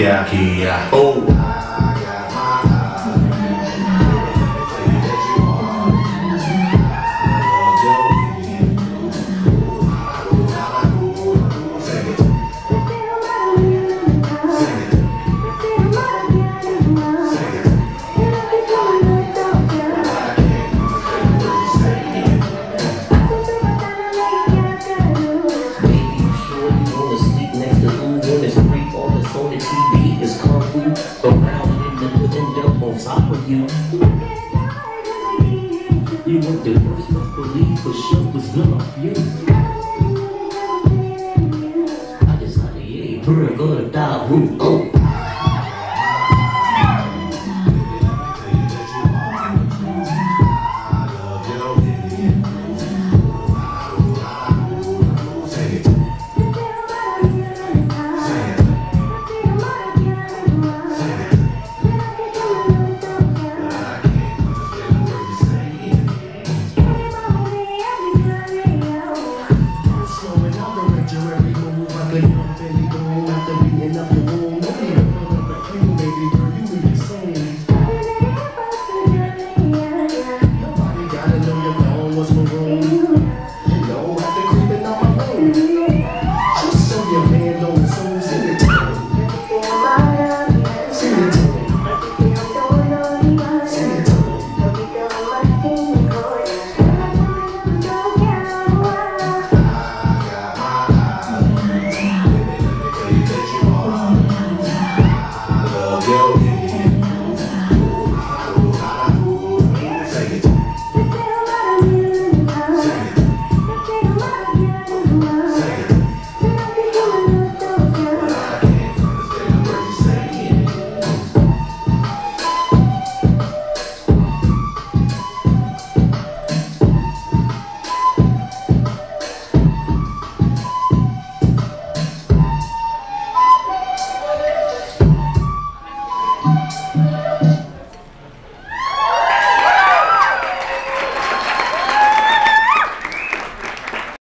Yeah. Yeah. Oh. You. You want the first must believe for sure was good off you. I decided, yeah, we're gonna die, woo, oh. Palmas, por.